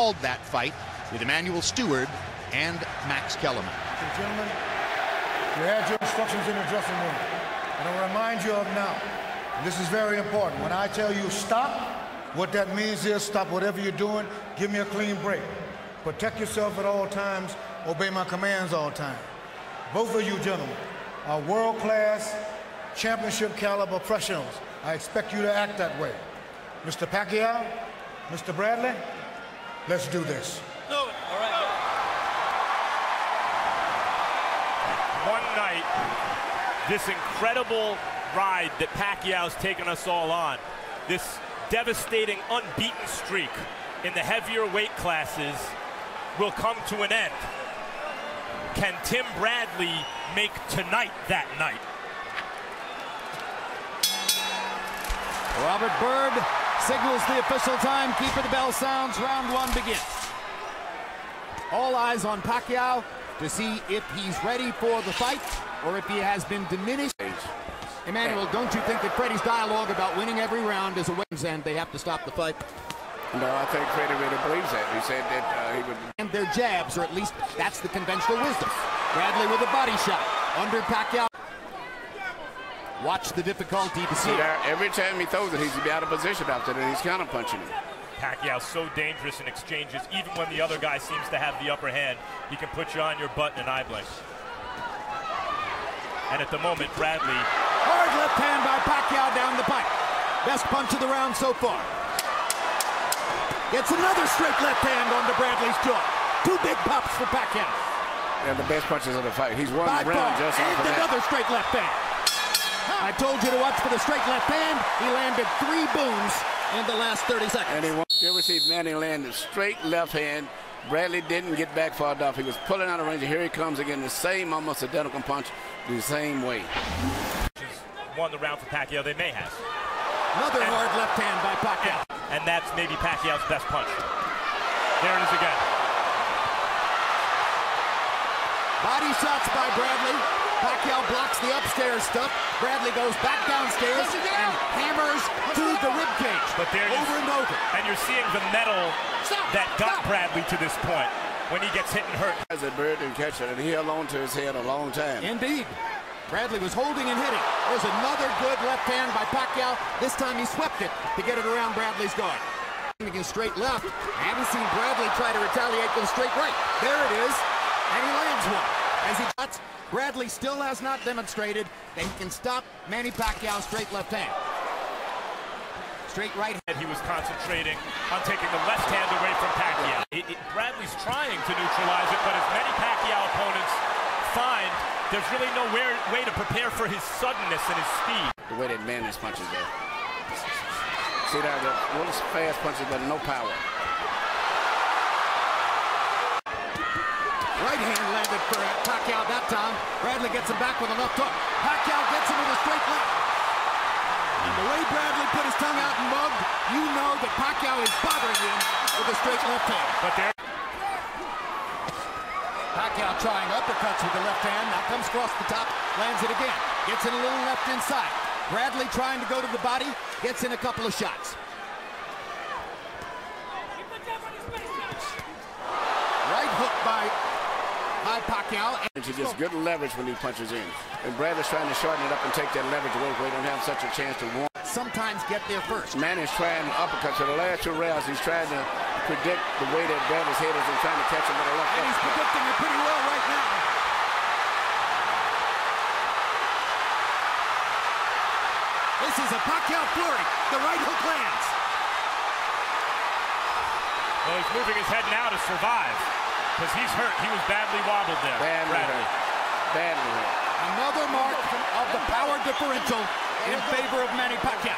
called that fight with Emanuel Steward and Max Kellerman. Gentlemen, you had your instructions in the dressing room. And I'll remind you of now, this is very important. When I tell you stop, what that means is stop whatever you're doing, give me a clean break. Protect yourself at all times, obey my commands all time. Both of you gentlemen are world-class, championship caliber professionals. I expect you to act that way. Mr. Pacquiao, Mr. Bradley, let's do this. No. All right. One night, this incredible ride that Pacquiao's taken us all on, this devastating unbeaten streak in the heavier weight classes will come to an end. Can Tim Bradley make tonight that night? Robert Byrd signals the official time. Keeper the bell sounds. Round one begins. All eyes on Pacquiao to see if he's ready for the fight or if he has been diminished. Emanuel, don't you think that Freddie's dialogue about winning every round is a wins and they have to stop the fight? No, I think Freddie really believes that. He said that uh, he would. And their jabs, or at least that's the conventional wisdom. Bradley with a body shot under Pacquiao. Watch the difficulty to see. See there, every time he throws it, he's to be out of position after that. and He's counter punching him. Pacquiao so dangerous in exchanges, even when the other guy seems to have the upper hand. He can put you on your butt in an eye blink. And at the moment, Bradley. Hard left hand by Pacquiao down the pipe. Best punch of the round so far. Gets another straight left hand onto Bradley's jaw. Two big pops for Pacquiao. And the best punches of the fight. He's won By the round far. just and off of that. another straight left hand. I told you to watch for the straight left hand. He landed three booms in the last 30 seconds. And he won. You ever see Manny land a straight left hand? Bradley didn't get back far enough. He was pulling out of range. Here he comes again, the same almost identical punch, the same way. Won the round for Pacquiao. They may have. Another hard left hand by Pacquiao. And that's maybe Pacquiao's best punch. There it is again. Body shots by Bradley. Pacquiao blocks the upstairs stuff. Bradley goes back downstairs and hammers to the rib cage. But there you over and over. And you're seeing the metal that got Bradley to this point when he gets hit and hurt. As a bird and catcher, and he alone to his head a long time. Indeed. Bradley was holding and hitting. There's another good left hand by Pacquiao. This time he swept it to get it around Bradley's guard. Against straight left. I haven't seen Bradley try to retaliate with a straight right. There it is. And he lands one. As he shots, Bradley still has not demonstrated that he can stop Manny Pacquiao's straight left hand. Straight right hand. He was concentrating on taking the left hand away from Pacquiao. It, it, Bradley's trying to neutralize it, but as many Pacquiao opponents find, there's really no way, way to prepare for his suddenness and his speed. The way that Manny's punches there. See there, the little fast punches, but no power. Right hand landed for Pacquiao that time. Bradley gets him back with a left hook. Pacquiao gets him with a straight left. And the way Bradley put his tongue out and mugged, you know that Pacquiao is bothering him with a straight left hand. But there. Pacquiao trying uppercuts with the left hand. Now comes across the top, lands it again. Gets in a little left inside. Bradley trying to go to the body, gets in a couple of shots. Right hook by by Pacquiao. And he gets good leverage when he punches in. And Bradley's trying to shorten it up and take that leverage away where he don't have such a chance to win. Sometimes get there first. Manny's trying uppercut for the last two rounds. He's trying to predict the way that Bradley's head is and trying to catch him with a left And he's predicting it pretty well right now. This is a Pacquiao flurry. The right hook lands. Well, he's moving his head now to survive because he's hurt. He was badly wobbled there. Badly Bradley. hurt. Badly hurt. Another mark of the power differential in favor of Manny Pacquiao.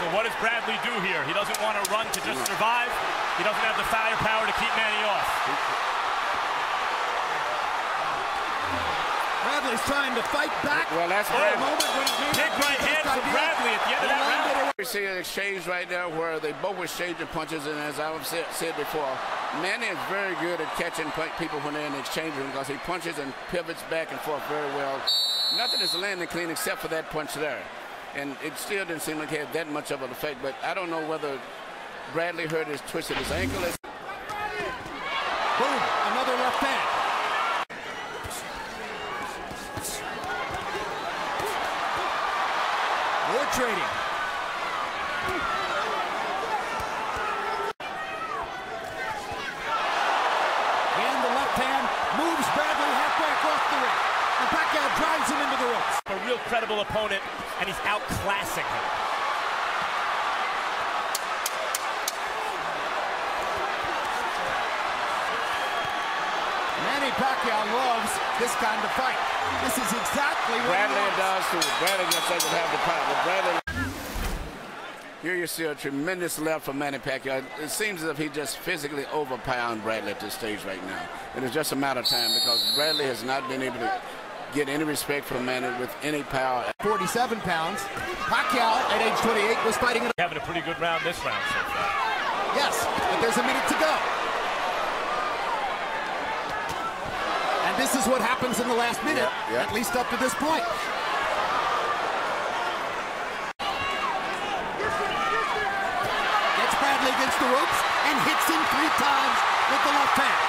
So what does Bradley do here? He doesn't want to run to just survive. He doesn't have the firepower to keep Manny off. Bradley's trying to fight back. Well, that's For a Bradley. moment when it may Big not be right hand from. Bradley at the end of that round. We see an exchange right now where they both were exchanging punches, and as I've said, said before, Manny is very good at catching pu- people when they're in the exchange room because he punches and pivots back and forth very well. Nothing is landing clean except for that punch there. and it still didn't seem like it had that much of an effect. But I don't know whether Bradley hurt his twisted his ankle. Boom, another left hand. More trading. And the left hand moves Bradley halfway across the ring. And Pacquiao drives him into the ropes. A real credible opponent, and he's outclassing him. Manny Pacquiao loves this kind of fight. This is exactly what Bradley he wants. does too. Bradley just doesn't have the power. But Bradley. Here you see a tremendous left from Manny Pacquiao. It seems as if he just physically overpowered Bradley at this stage right now. And it's just a matter of time because Bradley has not been able to get any respect from Manny with any power. 47 pounds. Pacquiao at age 28 was fighting at Having a pretty good round this round so far. Yes, but there's a minute to go. And this is what happens in the last minute, Yeah, yeah. at least up to this point. Gets Bradley against the ropes and hits him three times with the left hand.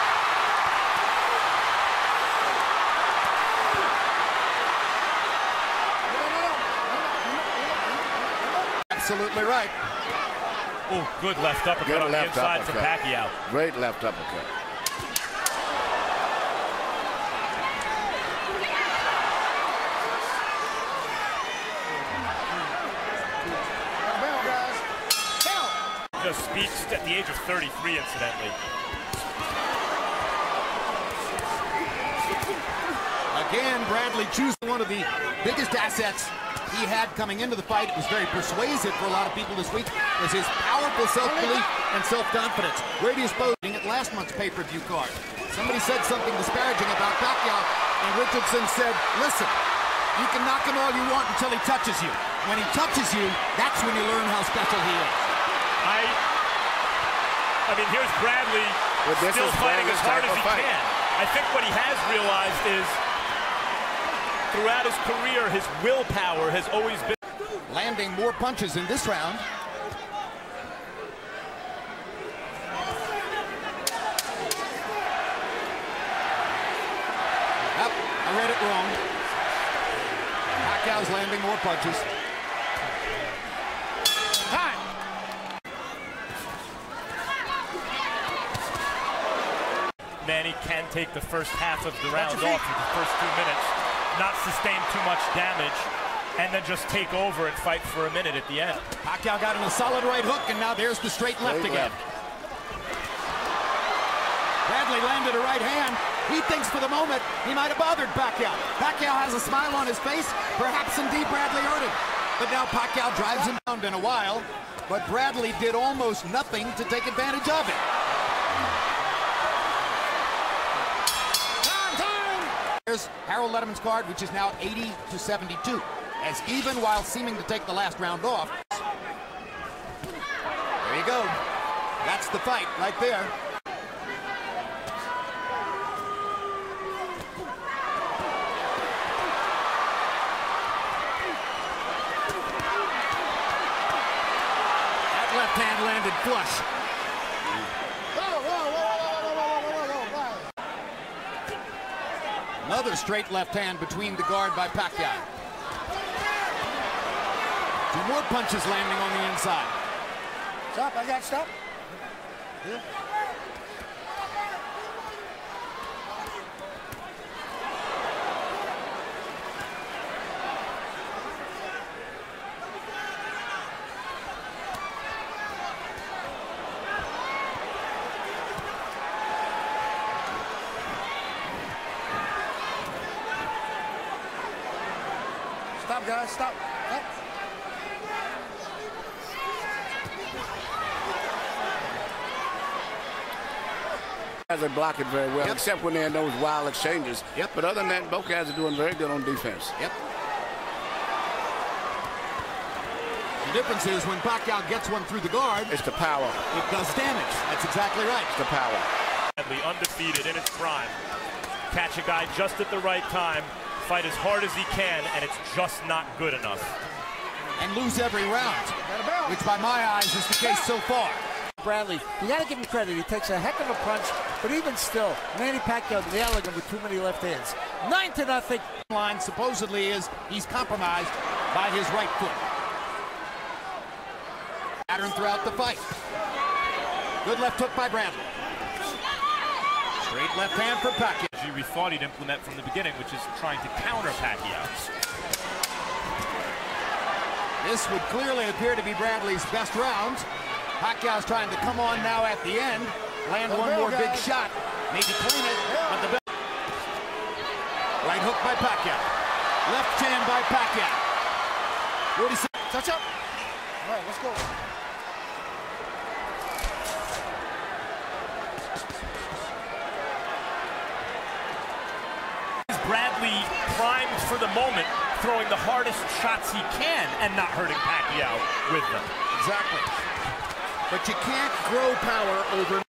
Absolutely right. Oh, good left uppercut Good on left the inside from uppercut. Pacquiao. Great left uppercut. Bell, guys. Bell. Just speaks at the age of 33, incidentally. Again, Bradley choosing one of the biggest assets he had coming into the fight. It was very persuasive for a lot of people this week. Was his powerful self-belief and self-confidence. Where do you at last month's pay-per-view card? Somebody said something disparaging about Pacquiao, and Richardson said, "Listen, you can knock him all you want until he touches you. When he touches you, that's when you learn how special he is." I, I mean, here's Bradley But this still is fighting as hard as he fight. can. I think what he has realized is throughout his career, his willpower has always been. landing more punches in this round. Yep, I read it wrong. Pacquiao's landing more punches. Time. Manny can take the first half of the round off with the first two minutes, not sustain too much damage, and then just take over and fight for a minute at the end. Pacquiao got him a solid right hook, and now there's the straight left Straight again. left. Bradley landed a right hand. He thinks for the moment he might have bothered Pacquiao. Pacquiao has a smile on his face. Perhaps indeed Bradley hurt him. But now Pacquiao drives him down in a while. But Bradley did almost nothing to take advantage of it. Time! There's Harold Lederman's card, which is now 80 to 72. As even while seeming to take the last round off. There you go. That's the fight right there. That left hand landed flush. Another straight left hand between the guard by Pacquiao. Two more punches landing on the inside. Stop, I got stop. Stop, guys, stop. Stop. Guys are blocking very well, Yep. except when they're in those wild exchanges. Yep. But other than that, both guys are doing very good on defense. Yep. The difference is when Pacquiao gets one through the guard, It's the power. it does damage. That's exactly right. It's the power. Bradley undefeated in its prime. Catch a guy just at the right time, fight as hard as he can, and it's just not good enough. and lose every round, which by my eyes is the case so far. Bradley, you got to give him credit. He takes a heck of a punch, but even still, Manny Pacquiao nailing him with too many left hands. Nine to nothing. Line supposedly is he's compromised by his right foot. Pattern throughout the fight. Good left hook by Bradley. Straight left hand for Pacquiao. We thought he'd implement from the beginning, which is trying to counter Pacquiao. This would clearly appear to be Bradley's best round. Pacquiao's trying to come on now at the end, land one more big shot, maybe clean it, but the best. Right hook by Pacquiao. Left hand by Pacquiao. 46. Touch up. All right, let's go. Bradley primed for the moment, throwing the hardest shots he can and not hurting Pacquiao with them. Exactly. But you can't grow power over.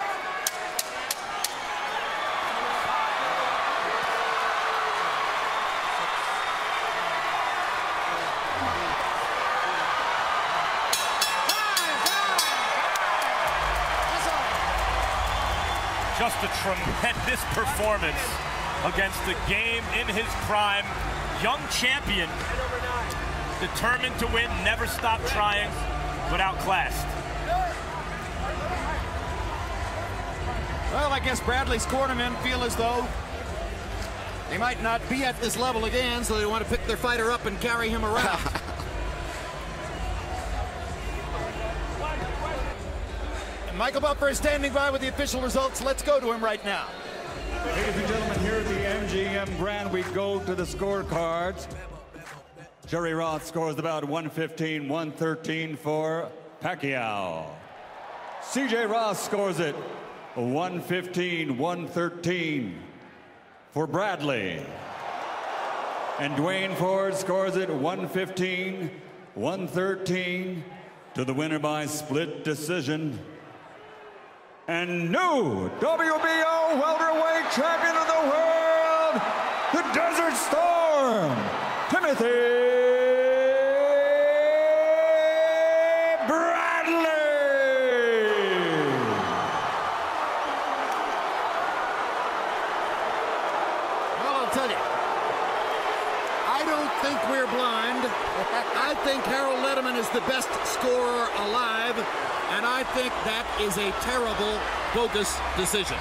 Just a tremendous performance against the game in his prime. Young champion, determined to win, never stopped trying, but outclassed. Well, I guess Bradley's cornermen feel as though they might not be at this level again, so they want to pick their fighter up and carry him around. Michael Buffer is standing by with the official results. Let's go to him right now. Ladies and gentlemen, here at the MGM Grand, we go to the scorecards. Jerry Roth scores about 115, 113 for Pacquiao. CJ Ross scores it 115, 113 for Bradley. And Duane Ford scores it 115, 113 to the winner by split decision. And new WBO welterweight champion of the world, the Desert Storm, Timothy Bradley. Well, I'll tell you, I don't think we're blind. I think Harold Lederman is the best scorer alive, and I think that is a terrible, bogus decision.